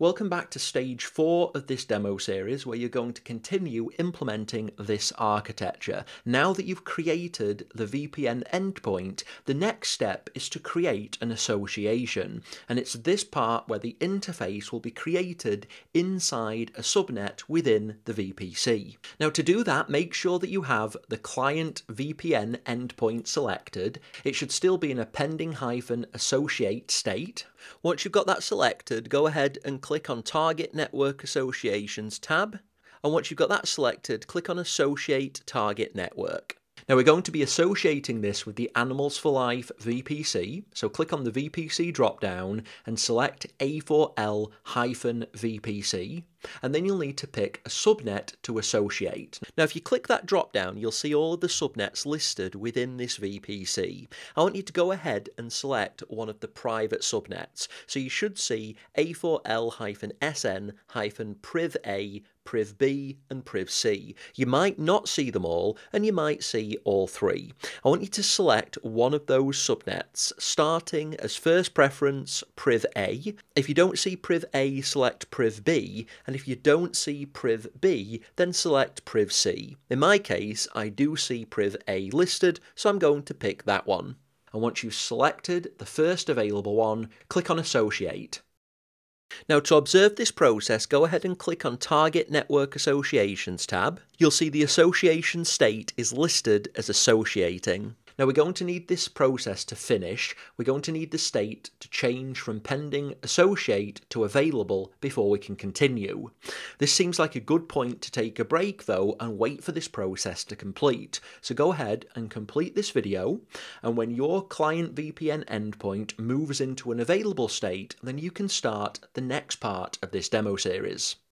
Welcome back to stage four of this demo series where you're going to continue implementing this architecture. Now that you've created the VPN endpoint, the next step is to create an association. And it's this part where the interface will be created inside a subnet within the VPC. Now to do that, make sure that you have the client VPN endpoint selected. It should still be in a pending hyphen associate state. Once you've got that selected, go ahead and click on Target Network Associations tab. And once you've got that selected, click on Associate Target Network. Now we're going to be associating this with the Animals for Life VPC, so click on the VPC drop-down and select A4L-VPC, and then you'll need to pick a subnet to associate. Now if you click that drop-down, you'll see all of the subnets listed within this VPC. I want you to go ahead and select one of the private subnets, so you should see A4L-SN-PRIV-A Priv B and Priv C. You might not see them all, and you might see all three. I want you to select one of those subnets, starting as first preference Priv A. If you don't see Priv A, select Priv B, and if you don't see Priv B, then select Priv C. In my case, I do see Priv A listed, so I'm going to pick that one. And once you've selected the first available one, click on Associate. Now to observe this process, go ahead and click on Target Network Associations tab. You'll see the association state is listed as associating. Now we're going to need this process to finish. We're going to need the state to change from pending associate to available before we can continue. This seems like a good point to take a break though and wait for this process to complete. So go ahead and complete this video and when your client VPN endpoint moves into an available state then you can start the next part of this demo series.